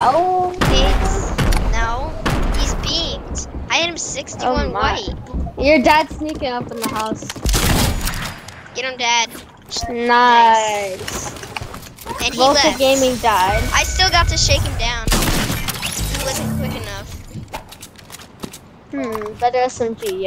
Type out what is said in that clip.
Oh, It's no. He's beamed. I hit him 61 Oh, white. your dad's sneaking up in the house. Get him, Dad. Nice. And he Volta left. Gaming died. I still got to shake him down. He wasn't quick enough. Hmm, better SMG, yeah.